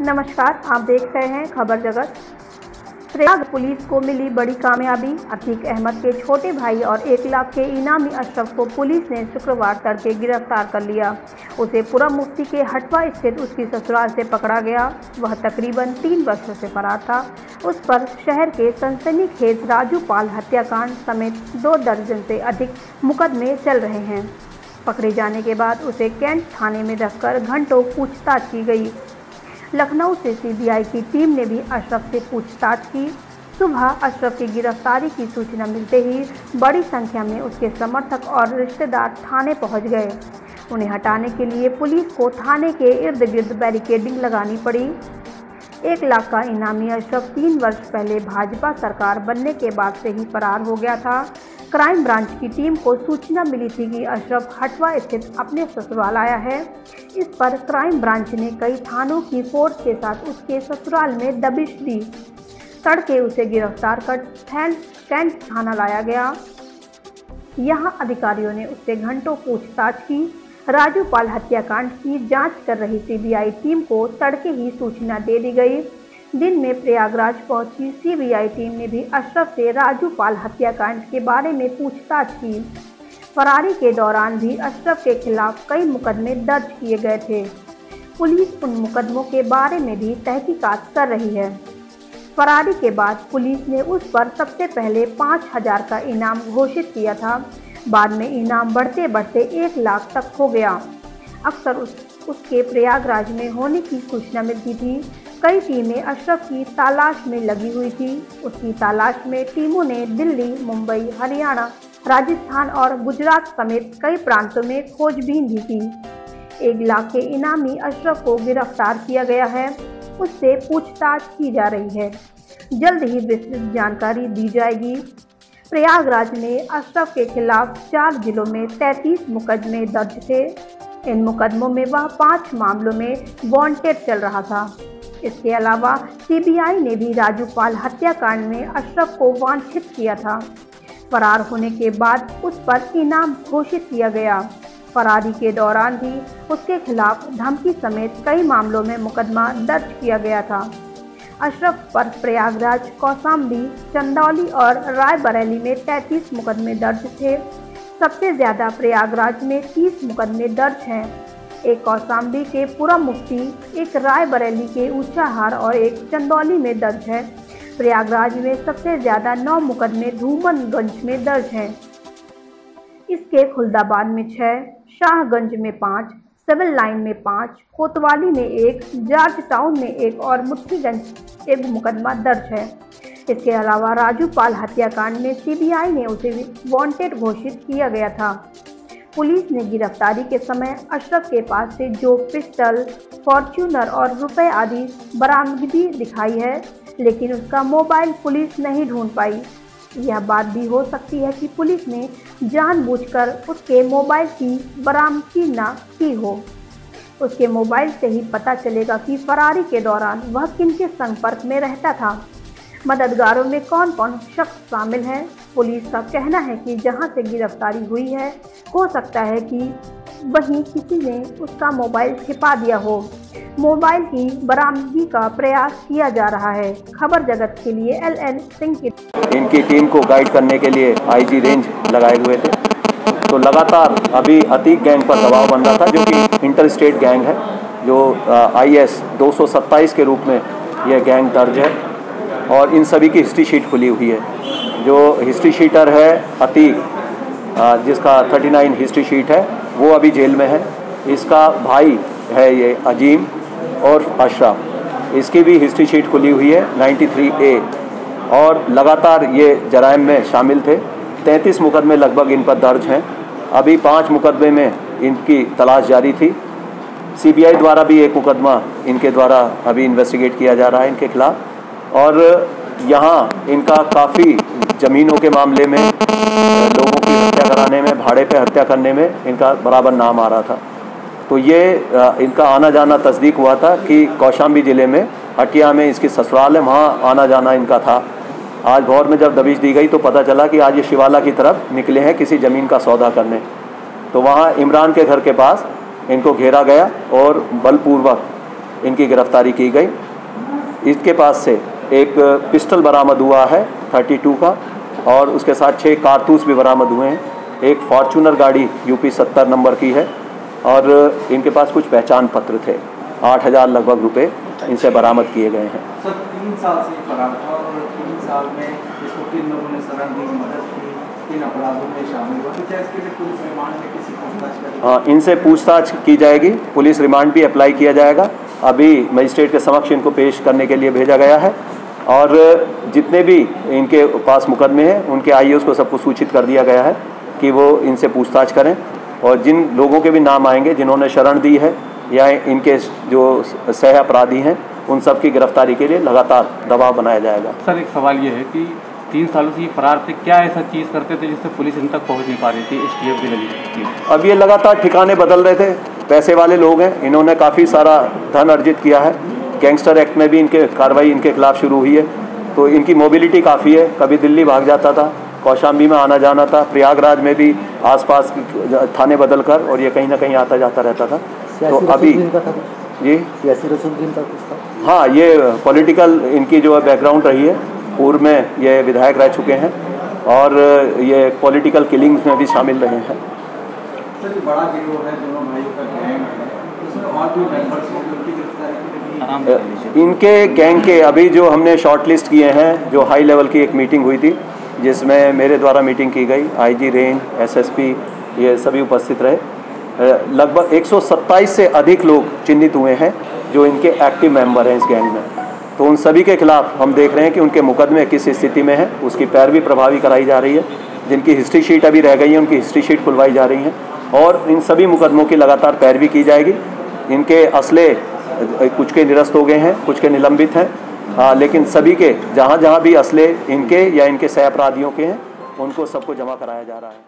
नमस्कार, आप देख रहे हैं खबर जगत। प्रयाग पुलिस को मिली बड़ी कामयाबी। अतीक अहमद के छोटे भाई और एक लाख के इनामी अशरफ को पुलिस ने शुक्रवार तड़के गिरफ़्तार कर लिया। उसे पूरा मुफ्ती के हटवा स्थित उसकी ससुराल से पकड़ा गया। वह तकरीबन तीन वर्षों से फरार था। उस पर शहर के सनसनीखेज राजू पाल हत्याकांड समेत दो दर्जन से अधिक मुकदमे चल रहे हैं। पकड़े जाने के बाद उसे कैंट थाने में रखकर घंटों पूछताछ की गई। लखनऊ से सीबीआई की टीम ने भी अशरफ से पूछताछ की। सुबह अशरफ की गिरफ्तारी की सूचना मिलते ही बड़ी संख्या में उसके समर्थक और रिश्तेदार थाने पहुँच गए। उन्हें हटाने के लिए पुलिस को थाने के इर्द गिर्द बैरिकेडिंग लगानी पड़ी। एक लाख का इनामी अशरफ तीन वर्ष पहले भाजपा सरकार बनने के बाद से ही फरार हो गया था। क्राइम ब्रांच की टीम को सूचना मिली थी कि अशरफ हटवा स्थित अपने ससुराल आया है। इस पर क्राइम ब्रांच ने कई थानों की फोर्स के साथ उसके ससुराल में दबिश दी। तड़के उसे गिरफ़्तार कर कैंट थाना लाया गया। यहाँ अधिकारियों ने उससे घंटों पूछताछ की। राजू पाल हत्याकांड की जाँच कर रही सीबीआई टीम को तड़के ही सूचना दे दी गई। दिन में प्रयागराज पहुँची सीबीआई टीम ने भी अशरफ से राजू पाल हत्याकांड के बारे में पूछताछ की। फरारी के दौरान भी अशरफ के खिलाफ कई मुकदमे दर्ज किए गए थे। पुलिस उन मुकदमों के बारे में भी तहकीकात कर रही है। फरारी के बाद पुलिस ने उस पर सबसे पहले पाँच हज़ार का इनाम घोषित किया था। बाद में इनाम बढ़ते बढ़ते एक लाख तक हो गया। अक्सर उस, उसके प्रयागराज में होने की सूचना मिलती थी। कई टीमें अशरफ की तलाश में लगी हुई थी। उसकी तलाश में टीमों ने दिल्ली, मुंबई, हरियाणा, राजस्थान और गुजरात समेत कई प्रांतों में खोजबीन भी की एक लाख के इनामी अशरफ को गिरफ़्तार किया गया है। उससे पूछताछ की जा रही है। जल्द ही विस्तृत जानकारी दी जाएगी। प्रयागराज में अशरफ के खिलाफ चार जिलों में 33 मुकदमे दर्ज थे। इन मुकदमों में वह पाँच मामलों में वांटेड चल रहा था। इसके अलावा सीबीआई ने भी राजू पाल हत्याकांड में अशरफ को वांछित किया था। फरार होने के बाद उस पर इनाम घोषित किया गया। फरारी के दौरान भी उसके खिलाफ धमकी समेत कई मामलों में मुकदमा दर्ज किया गया था। अशरफ पर प्रयागराज कौसाम्बी चंदौली और रायबरेली में 33 मुकदमे दर्ज थे। सबसे ज़्यादा प्रयागराज में 30 मुकदमे दर्ज हैं। एक कौसाम्बी के पूरा मुफ्ती एक रायबरेली के ऊंचाहार और एक चंदौली में दर्ज है। प्रयागराज में सबसे ज़्यादा नौ मुकदमे धूमनगंज में दर्ज हैं। इसके खुलदाबाद में छः शाहगंज में पाँच, सिविल लाइन में पाँच, कोतवाली में एक जॉर्ज टाउन में एक और मुठीगंज एक मुकदमा दर्ज है। इसके अलावा राजू पाल हत्याकांड में सीबीआई ने उसे वांटेड घोषित किया गया था। पुलिस ने गिरफ्तारी के समय अशरफ के पास से जो पिस्टल, फॉर्च्यूनर और रुपए आदि बरामदगी दिखाई है, लेकिन उसका मोबाइल पुलिस नहीं ढूंढ पाई। यह बात भी हो सकती है कि पुलिस ने जानबूझकर उसके मोबाइल की बरामदगी न की हो। उसके मोबाइल से ही पता चलेगा कि फरारी के दौरान वह किनके संपर्क में रहता था। मददगारों में कौन कौन शख्स शामिल हैं? पुलिस का कहना है कि जहाँ से गिरफ्तारी हुई है, हो सकता है कि वहीं किसी ने उसका मोबाइल छिपा दिया हो। मोबाइल की बरामदगी का प्रयास किया जा रहा है। खबर जगत के लिए एल एन सिंह की इनकी टीम को गाइड करने के लिए आईजी रेंज लगाए हुए थे। तो लगातार अभी अतीक गैंग पर दबाव बन रहा था, जो कि इंटर स्टेट गैंग है, जो आई एस के रूप में यह गैंग दर्ज है। और इन सभी की हिस्ट्री शीट खुली हुई है। जो हिस्ट्री शीटर है अतीक जिसका 39 हिस्ट्री शीट है, वो अभी जेल में है। इसका भाई है ये अजीम और अशरफ। इसकी भी हिस्ट्री शीट खुली हुई है 93 ए। और लगातार ये जराइम में शामिल थे। 33 मुकदमे लगभग इन पर दर्ज हैं। अभी पाँच मुकदमे में इनकी तलाश जारी थी। सीबीआई द्वारा भी एक मुकदमा इनके द्वारा अभी इन्वेस्टिगेट किया जा रहा है इनके खिलाफ। और यहाँ इनका काफ़ी ज़मीनों के मामले में, लोगों की हत्या कराने में, भाड़े पे हत्या करने में इनका बराबर नाम आ रहा था। तो ये इनका आना जाना तस्दीक हुआ था कि कौशाम्बी ज़िले में, हटिया में इसकी ससुराल है, वहाँ आना जाना इनका था। आज भौर में जब दबिश दी गई तो पता चला कि आज ये शिवाला की तरफ़ निकले हैं किसी ज़मीन का सौदा करने। तो वहाँ इमरान के घर के पास इनको घेरा गया और बलपूर्वक इनकी गिरफ्तारी की गई। इसके पास से एक पिस्टल बरामद हुआ है 32 का और उसके साथ छः कारतूस भी बरामद हुए हैं। एक फॉर्चूनर गाड़ी यूपी 70 नंबर की है और इनके पास कुछ पहचान पत्र थे। आठ हज़ार लगभग रुपए इनसे बरामद किए गए हैं। सर तीन साल से था और तीन साल में इसको किन लोगों ने शरण दी मदद की अपराधों में शामिल हुआ। तो क्या इसके लिए पुलिस रिमांड में किसी पूछताछ हाँ इनसे पूछताछ की जाएगी। पुलिस रिमांड भी अप्लाई किया जाएगा। अभी मजिस्ट्रेट के समक्ष इनको पेश करने के लिए भेजा गया है। और जितने भी इनके पास मुकदमे हैं उनके आई को सबको सूचित कर दिया गया है कि वो इनसे पूछताछ करें। और जिन लोगों के भी नाम आएँगे जिन्होंने शरण दी है या इनके जो सह अपराधी हैं उन सब की गिरफ्तारी के लिए लगातार दबाव बनाया जाएगा। सर एक सवाल ये है कि तीन सालों से ये फरार थे क्या ऐसा चीज़ करते थे जिससे पुलिस इन तक पहुँच नहीं पा रही थी एस टी एफ़ भी लगी अब ये लगातार ठिकाने बदल रहे थे पैसे वाले लोग हैं इन्होंने काफ़ी सारा धन अर्जित किया है। गैंगस्टर एक्ट में भी इनके कार्रवाई इनके खिलाफ शुरू हुई है। तो इनकी मोबिलिटी काफ़ी है। कभी दिल्ली भाग जाता था कौशाम्बी में आना जाना था प्रयागराज में भी आसपास थाने बदल कर और ये कहीं ना कहीं आता जाता रहता था। तो अभी जी? सियासी हाँ ये पॉलिटिकल इनकी जो बैकग्राउंड रही है पूर्व में ये विधायक रह चुके हैं और ये पॉलिटिकल किलिंग्स में भी शामिल रहे हैं। सर बड़ा गिरोह है दोनों भाइयों का गैंग है। और भी मेंबर्स इनके गैंग के अभी जो हमने शॉर्ट लिस्ट किए हैं, जो हाई लेवल की एक मीटिंग हुई थी, जिसमें मेरे द्वारा मीटिंग की गई आईजी रेंज एसएसपी ये सभी उपस्थित रहे। लगभग 127 से अधिक लोग चिन्हित हुए हैं, जो इनके एक्टिव मेंबर हैं इस गैंग में। तो उन सभी के खिलाफ हम देख रहे हैं कि उनके मुकदमे किस स्थिति में है, उसकी पैरवी प्रभावी कराई जा रही है। जिनकी हिस्ट्री शीट अभी रह गई है, उनकी हिस्ट्री शीट खुलवाई जा रही है। और इन सभी मुकदमों की लगातार पैरवी की जाएगी। इनके असले कुछ के निरस्त हो गए हैं कुछ के निलंबित हैं। हाँ, लेकिन सभी के जहाँ जहाँ भी असले इनके या इनके सह अपराधियों के हैं उनको सबको जमा कराया जा रहा है।